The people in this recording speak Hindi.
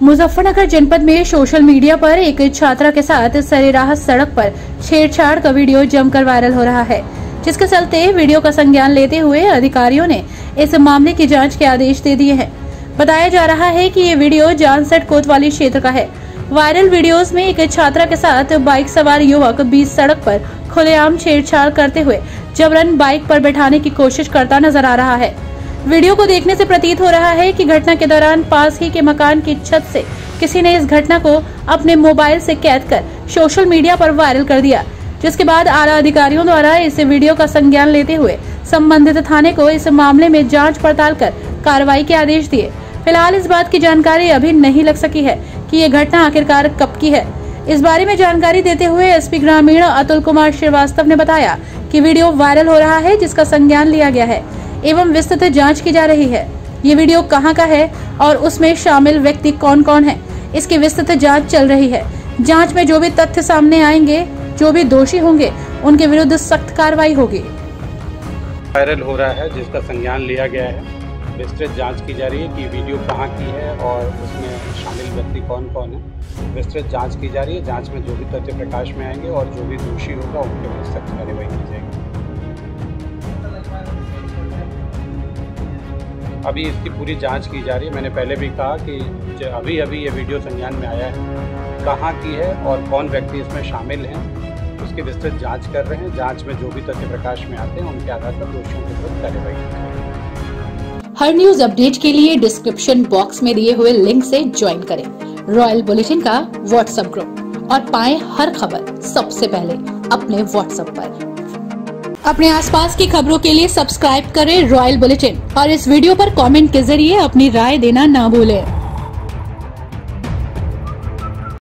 मुजफ्फरनगर जनपद में सोशल मीडिया पर एक छात्रा के साथ सरेराह सड़क पर छेड़छाड़ का वीडियो जमकर वायरल हो रहा है, जिसके चलते वीडियो का संज्ञान लेते हुए अधिकारियों ने इस मामले की जाँच के आदेश दे दिए हैं। बताया जा रहा है कि ये वीडियो जानसठ कोतवाली क्षेत्र का है। वायरल वीडियोस में एक छात्रा के साथ बाइक सवार युवक बीच सड़क पर खुलेआम छेड़छाड़ करते हुए जबरन बाइक पर बैठाने की कोशिश करता नज़र आ रहा है। वीडियो को देखने से प्रतीत हो रहा है कि घटना के दौरान पास ही के मकान की छत से किसी ने इस घटना को अपने मोबाइल से कैद कर सोशल मीडिया पर वायरल कर दिया, जिसके बाद आला अधिकारियों द्वारा इस वीडियो का संज्ञान लेते हुए संबंधित थाने को इस मामले में जाँच पड़ताल कर कार्रवाई के आदेश दिए। फ़िलहाल इस बात की जानकारी अभी नहीं लग सकी है कि ये घटना आखिरकार कब की है। इस बारे में जानकारी देते हुए एसपी ग्रामीण अतुल कुमार श्रीवास्तव ने बताया कि वीडियो वायरल हो रहा है, जिसका संज्ञान लिया गया है। एवं विस्तृत जाँच की जा रही है। ये वीडियो कहाँ का है और उसमें शामिल व्यक्ति कौन कौन है? इसकी विस्तृत जाँच चल रही है। जाँच में जो भी तथ्य सामने आएँगे, जो भी दोषी होंगे, उनके विरुद्ध सख्त कार्रवाई होगी। वायरल हो रहा है, जिसका संज्ञान लिया गया है। विस्तृत जाँच की जा रही है कि वीडियो कहाँ की है और उसमें शामिल व्यक्ति कौन कौन है। विस्तृत जाँच की जा रही है। जाँच में जो भी तथ्य प्रकाश में आएँगे और जो भी दोषी होगा, उनके विरुद्ध सख्त कार्रवाई की जाएगी। अभी इसकी पूरी जाँच की जा रही है। मैंने पहले भी कहा कि अभी अभी ये वीडियो संज्ञान में आया है। कहाँ की है और कौन व्यक्ति इसमें शामिल हैं, उसकी विस्तृत जाँच कर रहे हैं। जाँच में जो भी तथ्य प्रकाश में आते हैं, उनके आधार पर दोषियों के विरुद्ध कार्रवाई हर न्यूज़ अपडेट के लिए डिस्क्रिप्शन बॉक्स में दिए हुए लिंक से ज्वाइन करें। रॉयल बुलेटिन का व्हाट्सएप ग्रुप। और पाएँ हर खबर सबसे पहले अपने व्हाट्सएप पर। अपने आसपास की खबरों के लिए सब्सक्राइब करें रॉयल बुलेटिन और इस वीडियो पर कमेंट के ज़रिए अपनी राय देना ना भूलें।